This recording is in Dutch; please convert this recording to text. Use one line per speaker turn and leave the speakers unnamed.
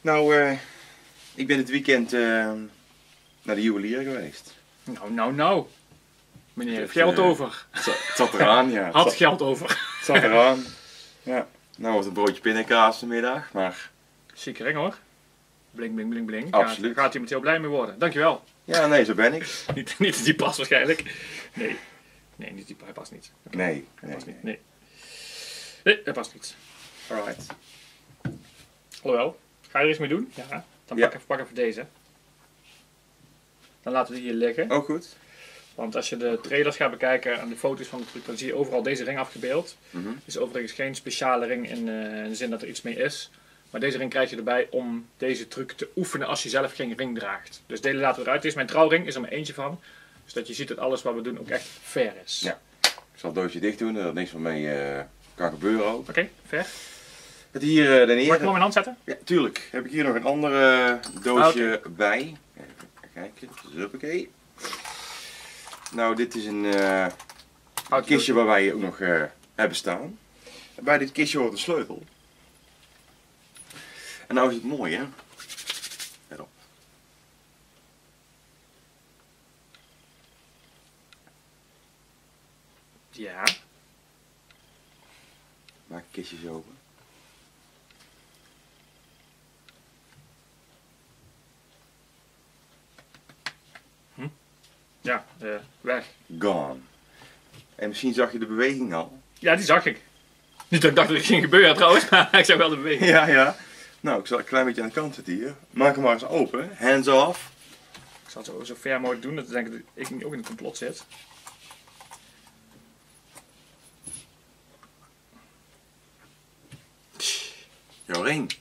Nou, eh, ik ben dit weekend eh, naar de juwelier geweest.
Nou, nou, nou. Meneer heeft
Het,
geld
eh,
over.
Het zat, het eraan, ja. Het
Had
zat,
geld over.
het zat eraan. Ja. Nou was het een broodje pindakaas vanmiddag, maar
Zieke ring hoor. Blink, blink, blink, blink.
Absoluut.
Gaat, gaat iemand heel blij mee worden. Dankjewel.
ja, nee, zo ben ik.
Niet, niet die pas waarschijnlijk. Nee. Nee, niet die, hij past niet.
Nee,
Hij
nee.
past niet. Nee. Nee, hij past niet.
Alright.
Alhoewel. Ga je er iets mee doen? Ja. Dan pak, even, pak even deze. Dan laten we die hier liggen.
Oh, goed.
Want als je de trailers gaat bekijken en de foto's van de truc, dan zie je overal deze ring afgebeeld. Het is overigens geen speciale ring in, eh, in de zin dat er iets mee is. Maar deze ring krijg je erbij om deze truc te oefenen als je zelf geen ring draagt. Dus deze laten we eruit. Dit is mijn trouwring, is er maar eentje van. Dus dat je ziet dat alles wat we doen ook echt fair is.
Ja. Ik zal het doosje dicht doen, dat er niks van mee eh, kan gebeuren ook.
Oké, fair.
Het hier, eh
Mag ik hem
Danier.
mijn hand zetten?
Ja, tuurlijk. Heb ik hier nog een ander eh, doosje bij. Even kijken. Huppakee. Nou, dit is een eh, kistje waar wij ook nog hebben staan. Bij dit kistje hoort een sleutel. En nou is het mooi, hè? Let op.
Ja.
Maak het kistje zo open.
Ja, eh, weg.
Gone. En misschien zag je de beweging al.
Ja, die zag ik. Niet dat ik dacht dat het ging gebeuren trouwens, maar ik zag wel de beweging.
Ja, ja. Nou, ik zal een klein beetje aan de kant zitten hier. Maak hem maar eens open. Hands off.
Ik zal het zo, zo ver mogelijk doen, dat ik denk dat ik niet ook in het complot zit.
Jouw ring.